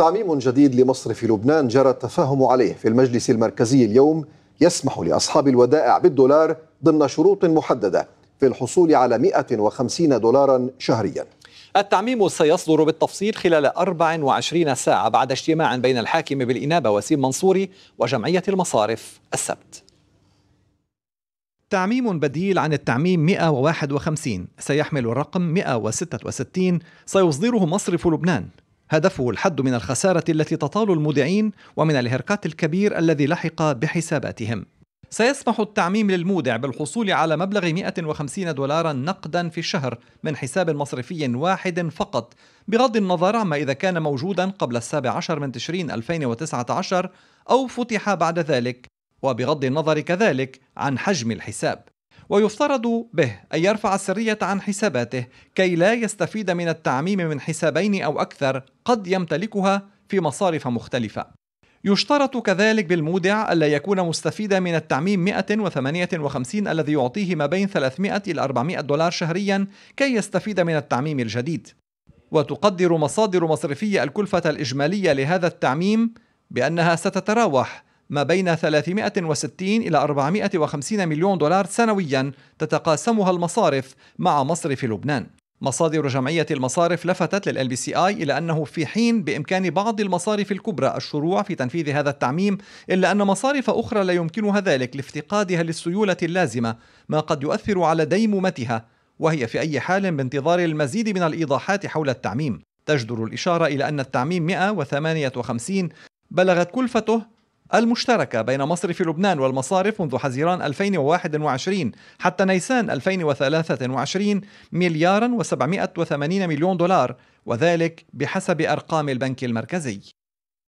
تعميم جديد لمصر في لبنان جرى التفاهم عليه في المجلس المركزي اليوم يسمح لأصحاب الودائع بالدولار ضمن شروط محددة في الحصول على 150 دولارا شهريا. التعميم سيصدر بالتفصيل خلال 24 ساعة بعد اجتماع بين الحاكم بالإنابة وسيم منصوري وجمعية المصارف السبت. تعميم بديل عن التعميم 151 سيحمل الرقم 166 سيصدره مصرف لبنان. هدفه الحد من الخسارة التي تطال المودعين ومن الهركات الكبير الذي لحق بحساباتهم. سيسمح التعميم للمودع بالحصول على مبلغ 150 دولارا نقدا في الشهر من حساب مصرفي واحد فقط بغض النظر عما إذا كان موجودا قبل السابع عشر من تشرين 2019 أو فتح بعد ذلك وبغض النظر كذلك عن حجم الحساب. ويفترض به أن يرفع السرية عن حساباته كي لا يستفيد من التعميم من حسابين أو أكثر قد يمتلكها في مصارف مختلفة. يشترط كذلك بالمودع ألا يكون مستفيدا من التعميم 158 الذي يعطيه ما بين 300 إلى 400 دولار شهريا كي يستفيد من التعميم الجديد. وتقدر مصادر مصرفية الكلفة الإجمالية لهذا التعميم بأنها ستتراوح ما بين 360 إلى 450 مليون دولار سنويا تتقاسمها المصارف مع مصرف لبنان. مصادر جمعية المصارف لفتت لل LBCI إلى أنه في حين بإمكان بعض المصارف الكبرى الشروع في تنفيذ هذا التعميم إلا أن مصارف أخرى لا يمكنها ذلك لافتقادها للسيولة اللازمة ما قد يؤثر على ديمومتها وهي في أي حال بانتظار المزيد من الإيضاحات حول التعميم. تجدر الإشارة إلى أن التعميم 158 بلغت كلفته المشتركة بين مصرف لبنان والمصارف منذ حزيران 2021 حتى نيسان 2023 مليارا و780 مليون دولار وذلك بحسب أرقام البنك المركزي.